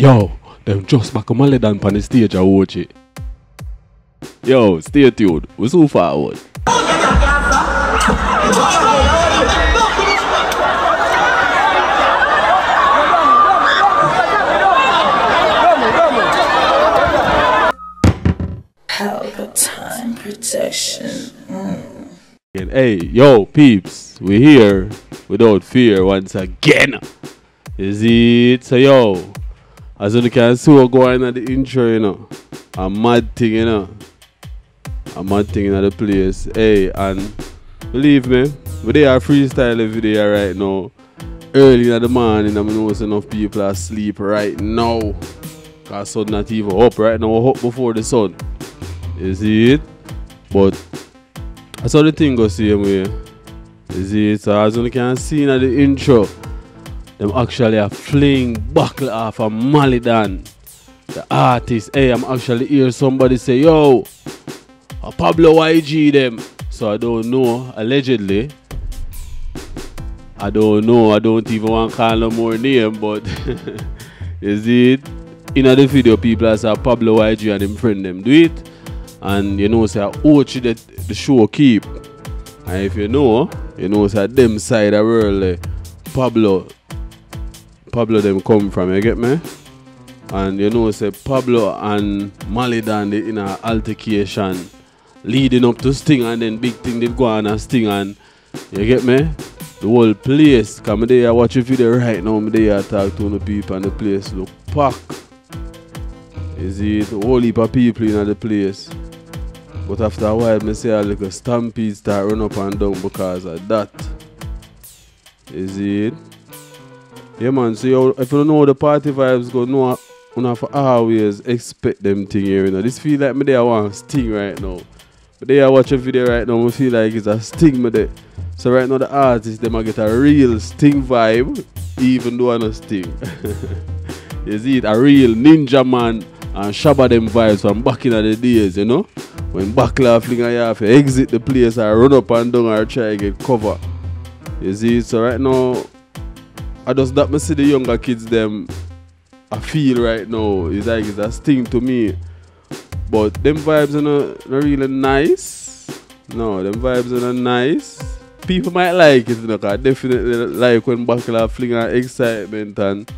Yo, them just back on my lead on the stage I watch it. Yo, stay tuned. We're so forward. Palpatine protection. And hey, yo, peeps, we here without fear once again. Is it? So, yo, as you can see, we're going at the intro, you know. A mad thing, you know. A mad thing in the place. Hey, and believe me, we they are freestyle video right now. Early in the morning, I know there's enough people are asleep right now. Cause sun not even up right now, up before the sun. You see it? But I saw the thing go same way. You see it? So as you can see in the intro, them actually are fling buckle off a Malie Don. The artist, hey, I'm actually hear somebody say, yo, a Pablo YG them. So I don't know, allegedly. I don't know, I don't even want to call no more name, but is it? In the video, people are say Pablo YG and him friend them do it. And you know, say, Ochi the, the show keep. And if you know, you know, say, them side of world, eh, Pablo, Pablo them come from, you get me? And you know, say, Pablo and Malie Don, in a altercation leading up to Sting, and then big thing they go on and Sting, and you get me? The whole place, come there, I watch a video right now, I'm there, I talk to the people, and the place look packed. Is it a whole heap of people in the place? But after a while, me see a little stampede start run up and down because of that. Is it? Yeah, man. So you, if you don't know the party vibes go, no, you have to always expect them thing here. You know, this feel like me there want sting right now. But they are watch a video right now, I feel like it's a sting me there. So right now the artists them a get a real sting vibe, even though I no sting. you see it, a real ninja man and shabba them vibes from back in the days, you know? When Backlaw fling you have to exit the place or run up and down or try to get cover. You see, so right now, I just that me see the younger kids them I feel right now it's like it's a sting to me. But them vibes are not, not really nice. No, them vibes are not nice. People might like it, you know, I definitely like when Backlaw fling an excitement and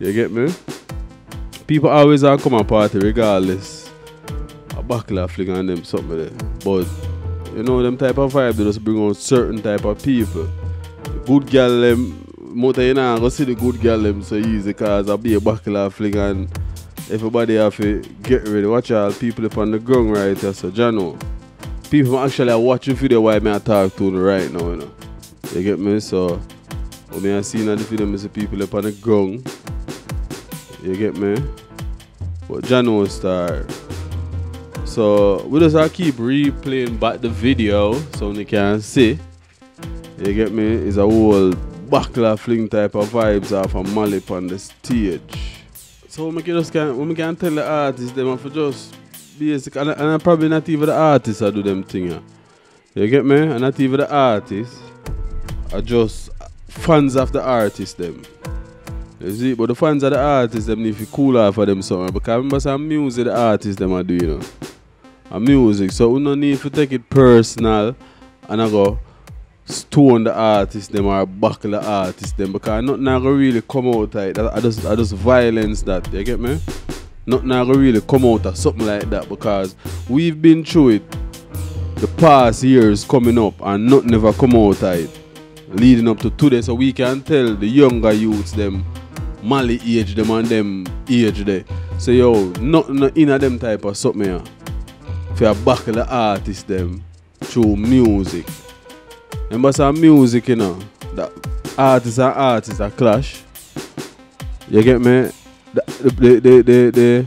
you get me? People always are come a party regardless. A Backlaw fling on them something. But you know them type of vibe they just bring on certain type of people. Good girl them motor you know I go see the good girl them so easy cause I'll be a Backlaw fling and everybody have to get ready. Watch all people up on the ground right here. So Jano. People actually are watching video while me I talk to right now, you know. You get me? So when I see the video me see people up on the ground. You get me? But Jano star. So we just to keep replaying back the video so you can see. You get me? It's a whole Backlaw fling type of vibes off of Mali on the stage. So we can just can we can tell the artists them for just basic and, and probably not even the artists I do them thing. yeah. You get me? And not even the artists are just fans of the artist them. You see, but the fans of the artists them need to cool off for them something because remember some music the artists them are doing, you know. And music. So we no need to take it personal and I go stone the artist them or buckle the artist them because nothing I go really come out of it. I just I just violence that, you get me? Nothing I really come out of something like that because we've been through it the past years coming up and nothing never come out of it. Leading up to today so we can tell the younger youths them Mali age them and them age there. So yo, nothing in a them type of something here. For buckle the artist them through music. Remember some music, e you know, that artists and artists are clash. You get me? The, the, the, the, the,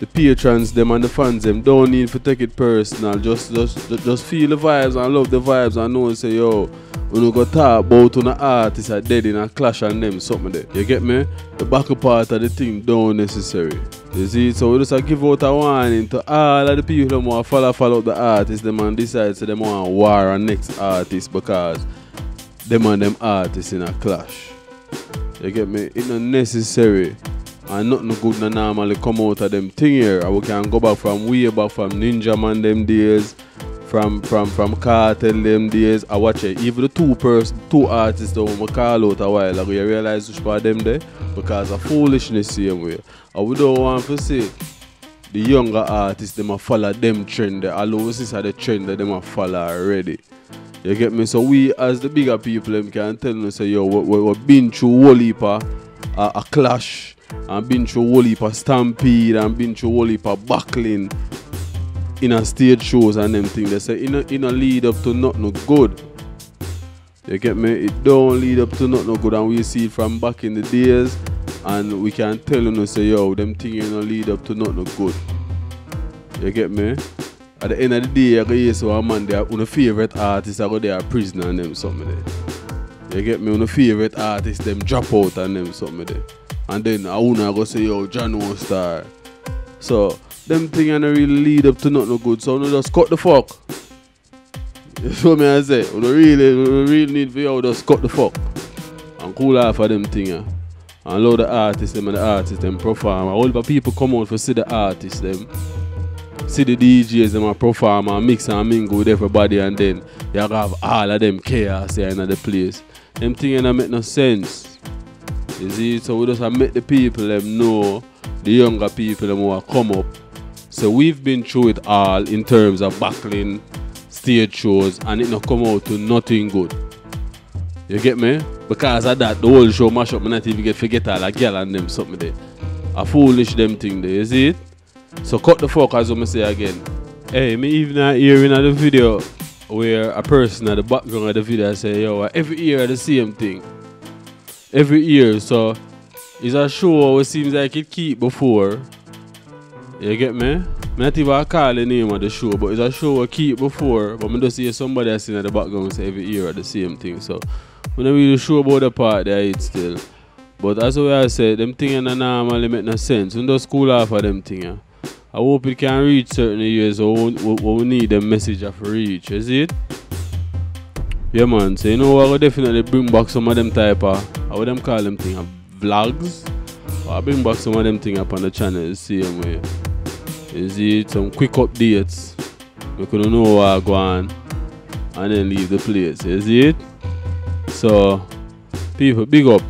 the, patrons them and the fans them don't need to take it personal. Just just just feel the vibes and love the vibes and know and say yo, we no go talk about when the artists are dead in a clash and them something there. You get me? The back part of the thing don't necessary. You see, so we just a give out a warning to all of the people who want to follow follow the artists them and decide to them want war on next artist because them and them artists in a clash. You get me? It's not necessary And nothing good no normally come out of them thing here. We can go back from way back from Ninja Man them days, from from from Cartel them days. I watch it. Even the two person, two artists that we call out a while ago, you realize which part them there? Because of foolishness same way. And we don't want to see the younger artists them a follow them trend. Although this is the trend that them a follow already. You get me? So we as the bigger people them can tell them say yo we, we, we been through whole heap a, a clash and been through whole heap of stampede and been through whole heap of buckling in a stage shows and them things. They say in a, a lead up to not no good. You get me? It don't lead up to not no good and we see it from back in the days and we can tell you know say yo them thing you know lead up to not no good. You get me? At the end of the day, I go hear so a man there, one favorite artist, I go there a prisoner and them something there. You get me? One favorite artist, them drop out and them something there. And then I wanna go say, yo, John O Star. So, them thing ain't really lead up to nothing good. So, no just cut the fuck. You feel me I say? We don't really, we really need for you just cut the fuck. And cool off of them thing, yeah. And allow the artists, them and the artists, them perform. A whole heap people come out for see the artists, them see the DJs them a perform and mix and mingle with everybody and then you have all of them chaos here in the place. Them thing don't make no sense. You see, so we just make the people them know, the younger people them who are come up. So we've been through it all in terms of backling, stage shows, and it not come out to nothing good. You get me? Because of that, the whole show mash up, me not even get forget all a girl and them something there. A foolish them thing there, you see it? So cut the fuck as I say again. Hey, me even hearing of the video where a person at the background of the video say, yo, every year the same thing. Every year, so it's a show it seems like it keep before. You get me? Me not even call the name of the show, but it's a show I keep before. But me just see somebody else in the background say every year at the same thing. So when I really sure about the part there it still. But as I said, them things don't normally make no sense. We just cool off of them things. I hope it can reach certain years or we, we, we need the message of reach, is it? Yeah man, so you know what? I will definitely bring back some of them type of how them call them thing vlogs. I bring back some of them thing up on the channel the same way. Is it some quick updates? We could know what go on and then leave the place, is it? So people big up.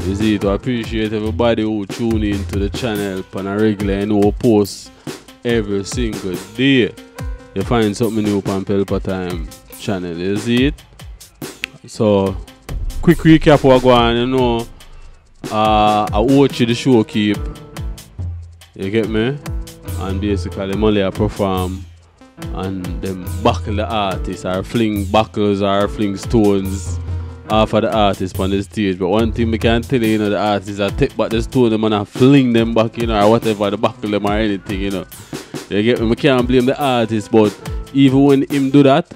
You see, to appreciate everybody who tune in to the channel on a regular and who post every single day. You find something new on Pelpa Time channel, you see it? So, quick recap what go on, you know. Uh, I watch the show keep. You get me? And basically, Molly I perform and them buckle the artists or fling buckles or fling stones off of the artist on the stage. But one thing we can tell you, you know, the artists are take back the stone them and I fling them back, you know, or whatever, the buckle them or anything, you know. You get me? We can't blame the artist, but even when him do that,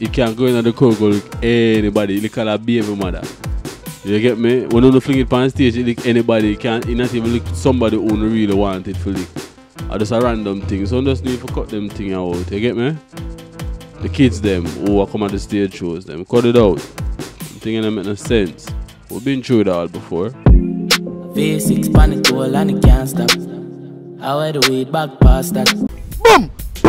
he can't go in the crowd with anybody. He call a baby mother. You get me? When you fling it on stage, you lick anybody, you can't you not even lick somebody who don't really want it for lick. Or just a random thing. So just need to cut them thing out. You get me? The kids them who are come at the stage shows them. Cut it out. Thing don't make no sense. We've been through it all before. V6 panic toll and it can't stop. I wear the weed back past that. Boom!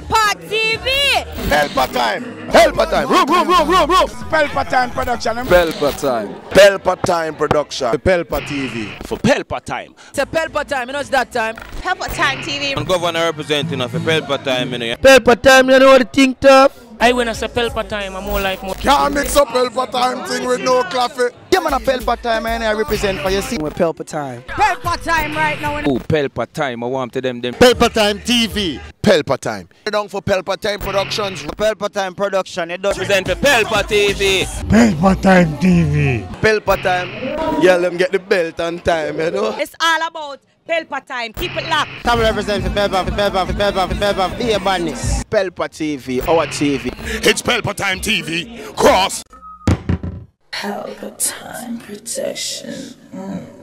Pelpa TV! Pelpa Time. Pelpa Time. Room, room, room, room, room. Pelpa Time Production. Pelpa Time. Pelpa Time Production. Pelpa TV. For Pelpa Time. It's a Pelpa time, you know it's that time. Pelpa Time TV. I'm governor representing of Pelpa Time, you know. Pelpa Time, you know what the thing tough? I when I say Pelpa time, I'm more like more. Can't mix up Pelpa Time thing with no coffee. Yeah, man, a Pelpa Time, and I represent for you. See, With Pelpa time. Pelpa Time right now. Oh, Pelpa Time. I want to them them. Pelpa Time TV. Pelpa Time. Down for Pelpa Time Productions. Pelpa Time Production. You don't Represent for Pelpa TV. Pelpa Time. Yeah, let them get the belt on time, you know. It's all about Pelpa time. Keep it locked. Time represent for Pelpa, for Pelpa, for Pelpa, for Pelpa, for Ear Badness. Pelpa TV, our TV. It's Pelpa Time TV. Cross. Palpatine protection. Mm.